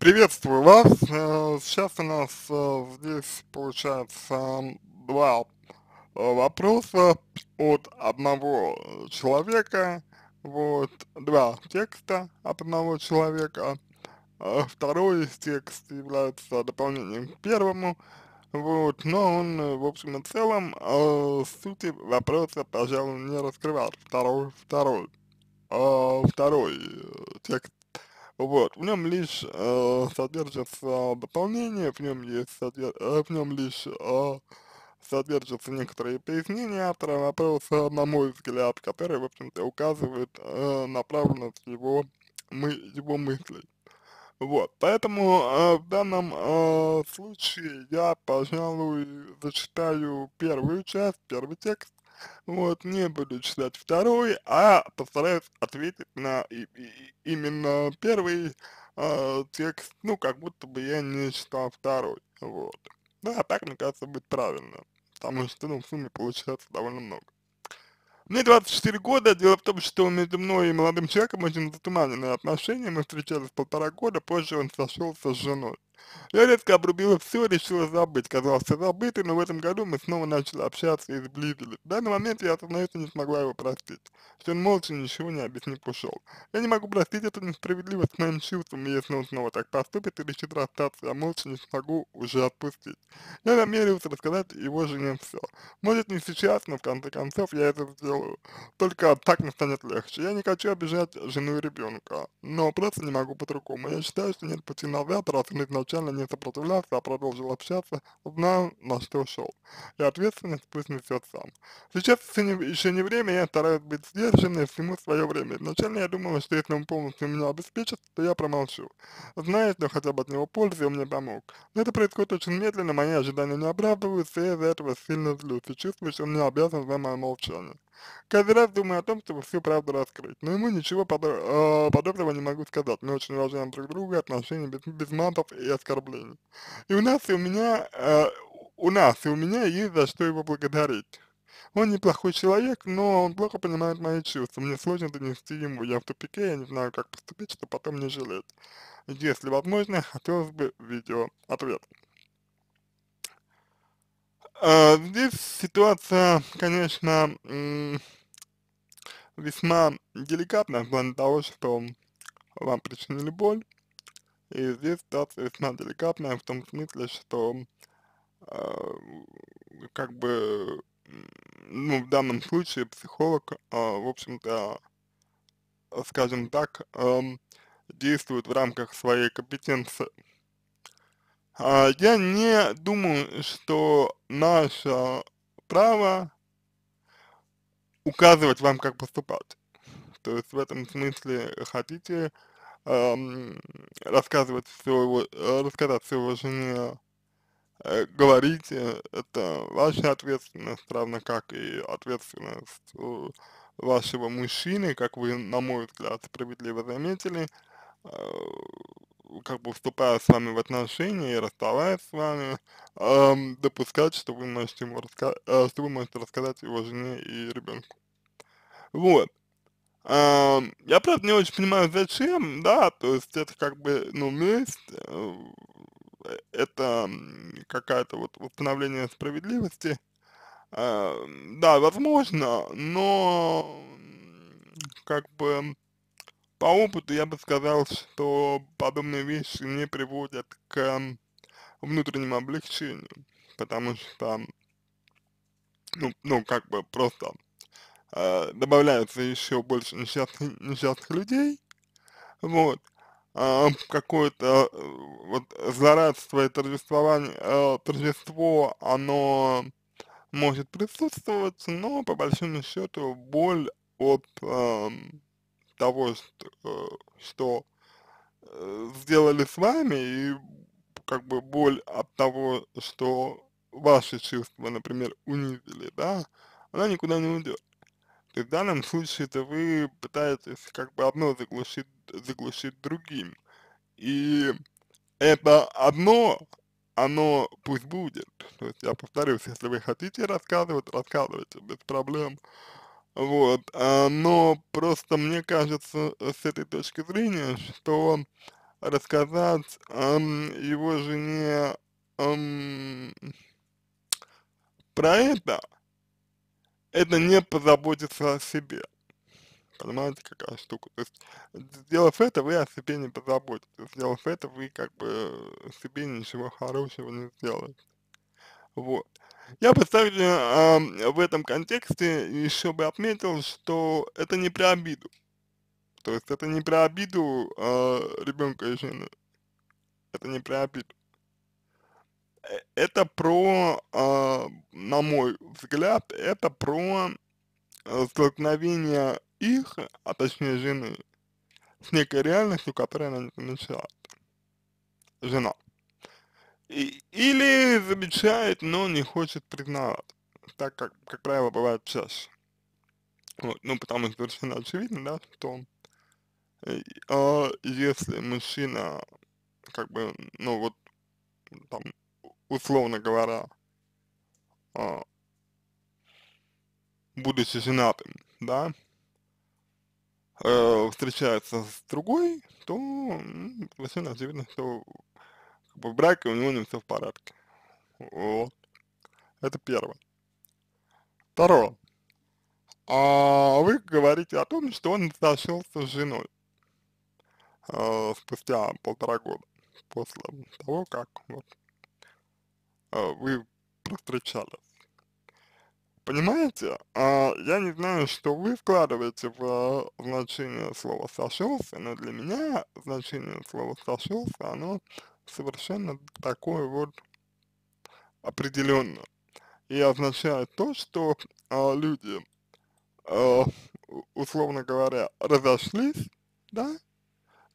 Приветствую вас. Э, Сейчас у нас э, здесь получается два э, вопроса от одного человека, вот, два текста от одного человека. Второй текст является дополнением к первому, вот, но он, э, в общем и целом, э, сути вопроса, пожалуй, не раскрывает. Второй, второй, э, второй э, текст вот, в нем лишь э, содержится дополнение, в нем есть э, в нем лишь э, содержатся некоторые пояснения автора вопроса, на мой взгляд, которые, в общем-то, указывают э, направленность его, мы, его мыслей. Вот, поэтому э, в данном э, случае я, пожалуй, зачитаю первую часть, первый текст, вот, не буду читать второй, а постараюсь ответить на и, и- именно первый э, текст, ну, как будто бы я не читал второй, вот. Да, так, мне кажется, будет правильно, потому что, ну, в сумме получается довольно много. Мне 24 года, дело в том, что между мной и молодым человеком очень затуманенные отношения, мы встречались полтора года, позже он сошелся с женой. Я резко обрубила все, решила забыть, казался забытый, но в этом году мы снова начали общаться и сблизились. В данный момент я что не смогла его простить, что он молча, ничего не объяснив, ушел. Я не могу простить эту несправедливость моим чувством, и если он снова так поступит и решит расстаться, я молча не смогу уже отпустить. Я намеревался рассказать его жене все. Может не сейчас, но в конце концов я это сделаю. Только так мне станет легче. Я не хочу обижать жену и ребенка, но просто не могу по-другому. Я считаю, что нет пути назад, раз он изначально не сопротивлялся, а продолжил общаться, знаю, на что шел. И ответственность пусть несет сам. Сейчас еще не, время, я стараюсь быть сдержанной, всему свое время. Изначально я думала, что если он полностью меня обеспечит, то я промолчу. Зная, что хотя бы от него пользы, он мне помог. Но это происходит очень медленно, мои ожидания не оправдываются, и из-за этого сильно злюсь, и чувствую, что он не обязан за мое молчание. Каждый раз думаю о том, чтобы всю правду раскрыть, но ему ничего э, подобного не могу сказать. Мы очень уважаем друг друга, отношения без, без матов и оскорблений. И у нас, и у меня, э, у нас, и у меня есть за что его благодарить. Он неплохой человек, но он плохо понимает мои чувства. Мне сложно донести ему. Я в тупике, я не знаю, как поступить, чтобы потом не жалеть. Если возможно, хотелось бы видео ответ. А, здесь ситуация, конечно, весьма деликатная в плане того, что вам причинили боль. И здесь ситуация весьма деликатная в том смысле, что а, как бы, ну, в данном случае психолог, а, в общем-то, скажем так, действует в рамках своей компетенции. А, я не думаю, что наше право указывать вам, как поступать. То есть в этом смысле хотите ам, рассказывать все э, рассказать все его жене, э, говорите, это ваша ответственность, равно как и ответственность э, вашего мужчины, как вы, на мой взгляд, справедливо заметили, э, как бы вступая с вами в отношения и расставаясь с вами, ам, допускать, что вы можете ему э, что вы можете рассказать его жене и ребенку. Вот. Ам, я, правда, не очень понимаю, зачем, да, то есть это как бы, ну, месть, э, э, это какая-то вот восстановление справедливости, А, да, возможно, но как бы по опыту я бы сказал, что подобные вещи не приводят к внутреннему облегчению, потому что, ну, ну как бы просто э, добавляется еще больше несчастных, несчастных людей, вот, а, какое-то э, вот злорадство и торжествование, э, торжество, оно может присутствовать, но по большому счету боль от ам, того, что, э, что э, сделали с вами, и как бы боль от того, что ваши чувства, например, унизили, да, она никуда не уйдет. То есть в данном случае это вы пытаетесь как бы одно заглушить, заглушить другим. И это одно, оно пусть будет. То есть я повторюсь, если вы хотите рассказывать, рассказывайте без проблем. Вот, а, но просто мне кажется, э, с этой точки зрения, что рассказать, эм, его жене, эм, про это, это не позаботиться о себе. Понимаете, какая штука? То есть, сделав это, вы о себе не позаботитесь. Сделав это, вы как бы себе ничего хорошего не сделаете. Вот. Я бы также э, в этом контексте еще бы отметил, что это не про обиду. То есть это не про обиду э, ребенка и жены. Это не про обиду. Э, это про, э, на мой взгляд, это про э, столкновение их, а точнее жены, с некой реальностью, которую она не замечает. Жена. И, или замечает, но не хочет признавать. Так как, как правило, бывает чаще. Вот, ну, потому что совершенно очевидно, да, что э, э, если мужчина, как бы, ну, вот, там, условно говоря, э, будучи женатым, да, э, встречается с другой, то совершенно очевидно, что в браке у него не все в порядке. Вот. Это первое. Второе. А вы говорите о том, что он сошелся с женой э, спустя полтора года после того, как вот, э, вы встречались. Понимаете, а, я не знаю, что вы вкладываете в значение слова «сошелся», но для меня значение слова «сошелся», оно совершенно такое вот определенное. И означает то, что а, люди, а, условно говоря, разошлись, да,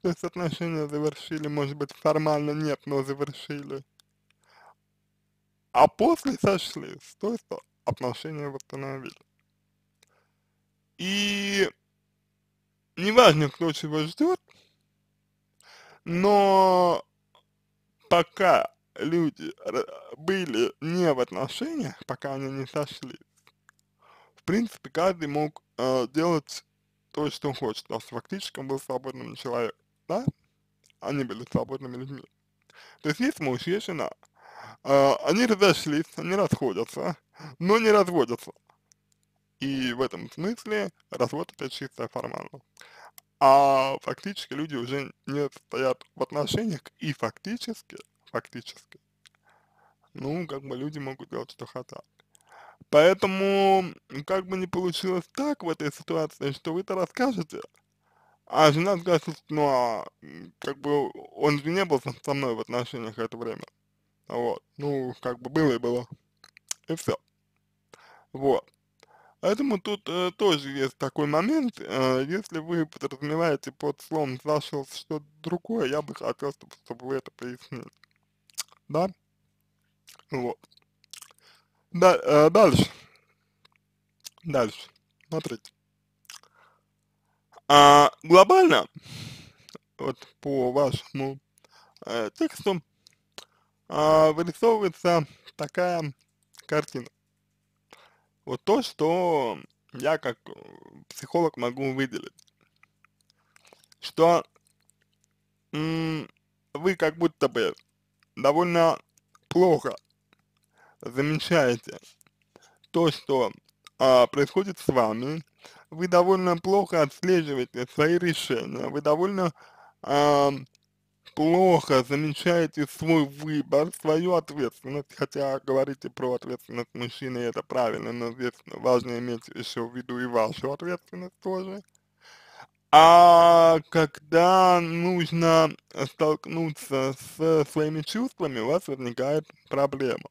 то есть отношения завершили, может быть, формально нет, но завершили, а после сошлись, то есть отношения восстановили. И неважно, кто чего ждет, но пока люди были не в отношениях, пока они не сошлись, в принципе, каждый мог э, делать то, что хочет, потому что фактически он был свободным человеком, да? Они были свободными людьми. То есть есть муж, есть жена, э, они разошлись, они расходятся, но не разводятся. И в этом смысле развод это чистая формальность. А фактически люди уже не стоят в отношениях и фактически, фактически, ну, как бы люди могут делать, что хотят. Поэтому, как бы не получилось так в этой ситуации, что вы-то расскажете, а жена скажет, ну, а, как бы он же не был со мной в отношениях это время. Вот, ну, как бы было и было. И все. Вот. Поэтому тут э, тоже есть такой момент, э, если вы подразумеваете под словом «зашел что-то другое», я бы хотел, чтобы, чтобы вы это пояснили. Да? Вот. Да, э, дальше. Дальше. Смотрите. А, глобально, вот по вашему э, тексту, э, вырисовывается такая картина. Вот то, что я как э, психолог могу выделить, что вы как будто бы довольно плохо замечаете то, что а, происходит с вами, вы довольно плохо отслеживаете свои решения, вы довольно а, плохо замечаете свой выбор, свою ответственность, хотя говорите про ответственность мужчины, это правильно, но здесь важно иметь еще в виду и вашу ответственность тоже. А когда нужно столкнуться с своими чувствами, у вас возникает проблема.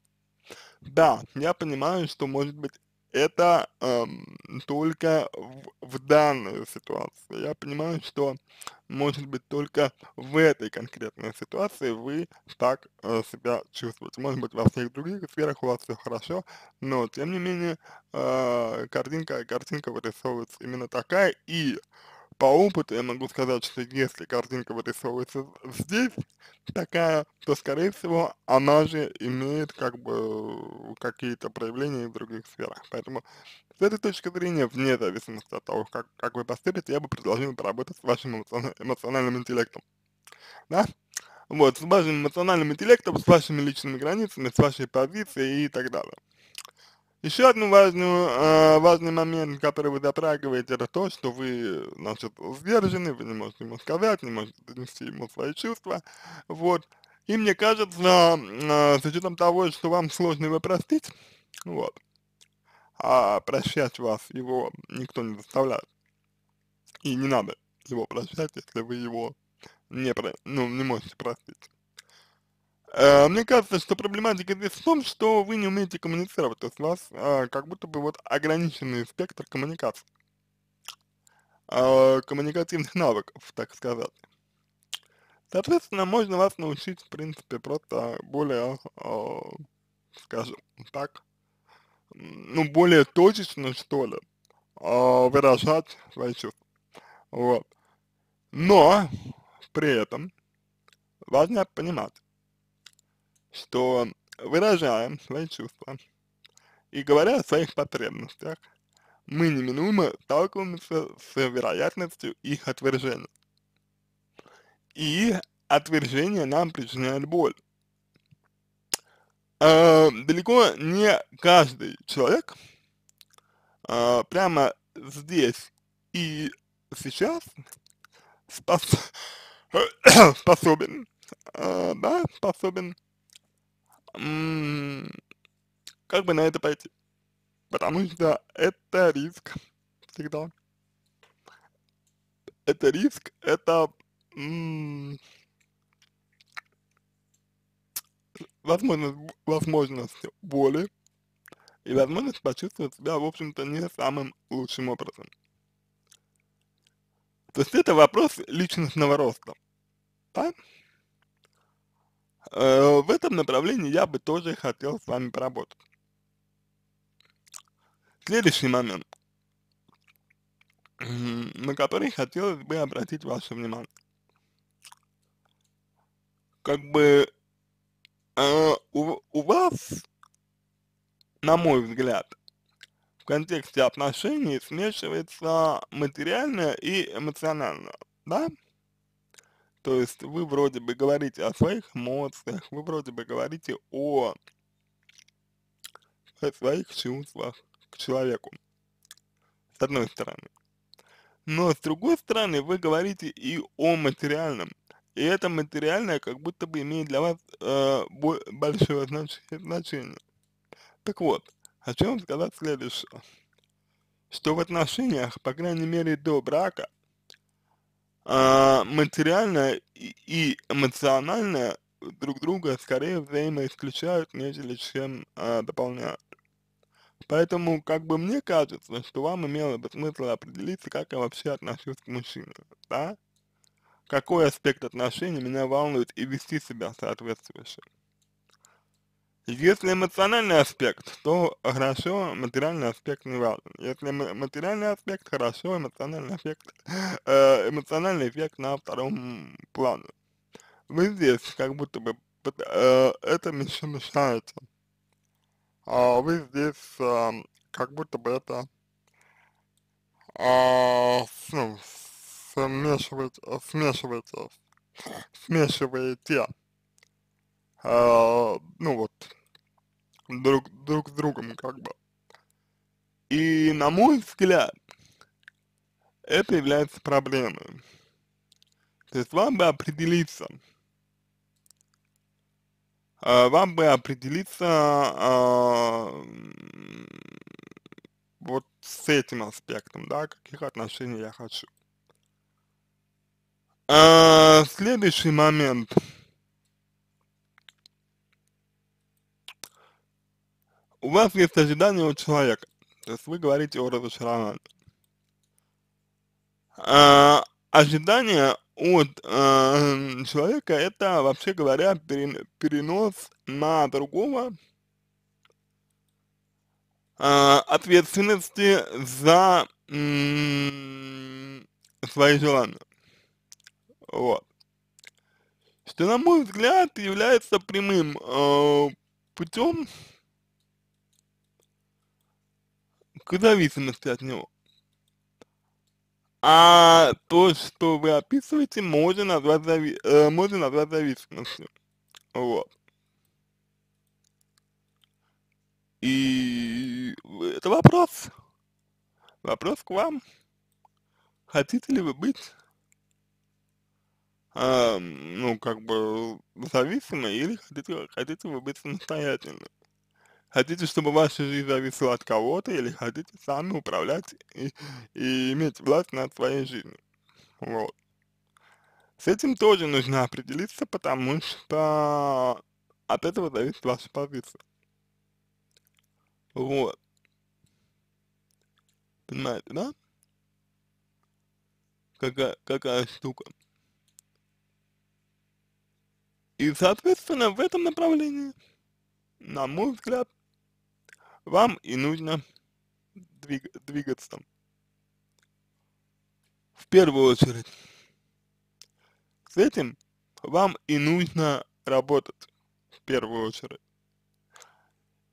Да, я понимаю, что может быть это эм, только в, в данной ситуации. Я понимаю, что может быть только в этой конкретной ситуации вы так э, себя чувствуете. Может быть во всех других сферах у вас все хорошо, но тем не менее э, картинка, картинка вырисовывается именно такая и по опыту я могу сказать, что если картинка вырисовывается здесь такая, то, скорее всего, она же имеет как бы какие-то проявления в других сферах. Поэтому с этой точки зрения, вне зависимости от того, как, как вы поступите, я бы предложил поработать с вашим эмоциональным интеллектом. да, вот, с вашим эмоциональным интеллектом, с вашими личными границами, с вашей позицией и так далее. Еще один важный, э, важный момент, который вы затрагиваете, это то, что вы, значит, сдержаны, вы не можете ему сказать, не можете донести ему свои чувства, вот. И мне кажется, э, с учетом того, что вам сложно его простить, вот, а прощать вас его никто не заставляет, и не надо его прощать, если вы его не, про, ну, не можете простить. Э, мне кажется, что проблематика здесь в том, что вы не умеете коммуницировать, то есть у вас э, как будто бы вот ограниченный спектр коммуникации, э, коммуникативных навыков, так сказать. Соответственно, можно вас научить, в принципе, просто более, э, скажем так, ну, более точечно, что ли, э, выражать свои чувства. Вот. Но при этом важно понимать, что выражаем свои чувства и говоря о своих потребностях, мы неминуемо сталкиваемся с вероятностью их отвержения. И отвержение нам причиняет боль. Э, далеко не каждый человек э, прямо здесь и сейчас спос способен, э, да, способен как бы на это пойти. Потому что это риск всегда. Это риск, это возможность, возможность боли и возможность почувствовать себя, в общем-то, не самым лучшим образом. То есть это вопрос личностного роста, да? Э, в этом направлении я бы тоже хотел с вами поработать. Следующий момент, на который хотелось бы обратить ваше внимание. Как бы э, у, у вас, на мой взгляд, в контексте отношений смешивается материальное и эмоциональное, да? То есть вы вроде бы говорите о своих эмоциях, вы вроде бы говорите о, о своих чувствах к человеку, с одной стороны. Но с другой стороны, вы говорите и о материальном. И это материальное как будто бы имеет для вас э, большое знач значение. Так вот, хочу вам сказать следующее. Что в отношениях, по крайней мере до брака, а, материально и, и эмоционально друг друга скорее взаимоисключают, нежели чем а, дополняют. Поэтому, как бы мне кажется, что вам имело бы смысл определиться, как я вообще отношусь к мужчине, да? Какой аспект отношений меня волнует и вести себя соответствующе. Если эмоциональный аспект, то хорошо, материальный аспект не важен. Если материальный аспект, хорошо, эмоциональный эффект, э, эмоциональный эффект на втором плане. Вы здесь как будто бы э, это еще мешаете. А вы здесь э, как будто бы это э, ну, смешиваете, смешиваете, смешиваете ну вот, друг, друг с другом как бы. И на мой взгляд, это является проблемой. То есть вам бы определиться, э, вам бы определиться э, вот с этим аспектом, да, каких отношений я хочу. Э, следующий момент – у вас есть ожидания у человека, то есть вы говорите о разочаровании. А, ожидания от э, человека это, вообще говоря, перенос на другого э, ответственности за свои желания. Вот. Что, на мой взгляд, является прямым э, путем к зависимости от него. А то, что вы описываете, можно назвать, зави э, можно назвать зависимостью. Вот. И это вопрос. Вопрос к вам. Хотите ли вы быть, э, ну, как бы, зависимой, или хотите, хотите вы быть самостоятельной? Хотите, чтобы ваша жизнь зависела от кого-то, или хотите сами управлять и, и иметь власть над своей жизнью? Вот. С этим тоже нужно определиться, потому что от этого зависит ваша позиция. Вот. Понимаете, да? Какая, какая штука. И, соответственно, в этом направлении, на мой взгляд, вам и нужно двиг, двигаться. В первую очередь. С этим вам и нужно работать в первую очередь.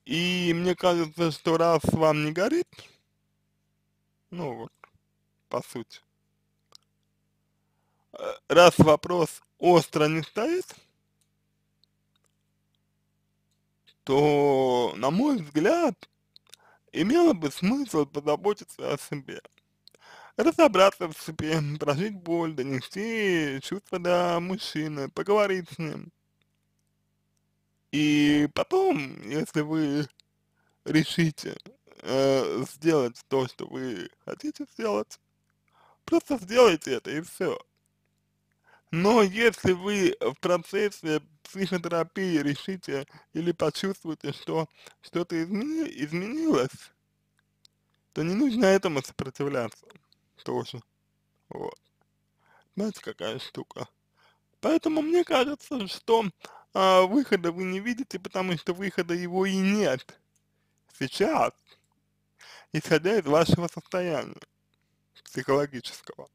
И мне кажется, что раз вам не горит, ну вот, по сути, э, раз вопрос остро не стоит, то, на мой взгляд, имело бы смысл позаботиться о себе. Разобраться в себе, прожить боль, донести чувства до мужчины, поговорить с ним. И потом, если вы решите э, сделать то, что вы хотите сделать, просто сделайте это и все. Но если вы в процессе психотерапии решите или почувствуете, что что-то измени, изменилось, то не нужно этому сопротивляться тоже. Вот. Знаете, какая штука. Поэтому мне кажется, что а, выхода вы не видите, потому что выхода его и нет сейчас, исходя из вашего состояния психологического.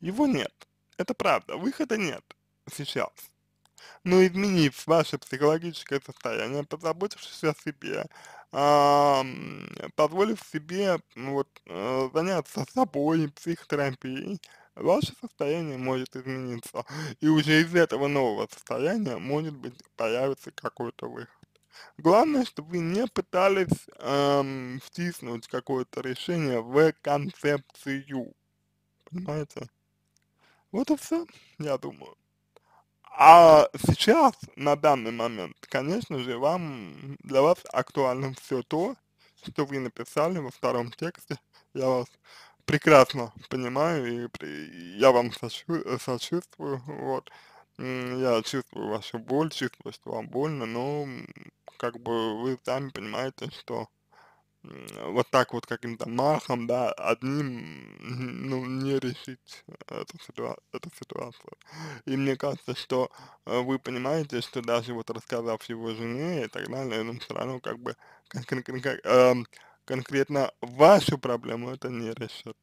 Его нет. Это правда, выхода нет сейчас. Но изменив ваше психологическое состояние, позаботившись о себе, а, позволив себе вот, а, заняться собой, психотерапией, ваше состояние может измениться. И уже из этого нового состояния, может быть, появится какой-то выход. Главное, чтобы вы не пытались эм, втиснуть какое-то решение в концепцию. Понимаете? Вот и все, я думаю. А сейчас, на данный момент, конечно же, вам, для вас актуально все то, что вы написали во втором тексте. Я вас прекрасно понимаю и при, я вам сочу, сочувствую, вот. Я чувствую вашу боль, чувствую, что вам больно, но как бы вы сами понимаете, что вот так вот каким-то махом, да, одним, ну, не решить эту, ситуа эту ситуацию. И мне кажется, что э, вы понимаете, что даже вот рассказав его жене и так далее, ну, все равно как бы кон кон кон э, конкретно вашу проблему это не решит.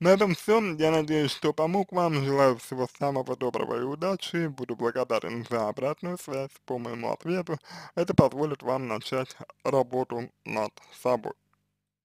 На этом все. Я надеюсь, что помог вам. Желаю всего самого доброго и удачи. Буду благодарен за обратную связь по моему ответу. Это позволит вам начать работу над собой.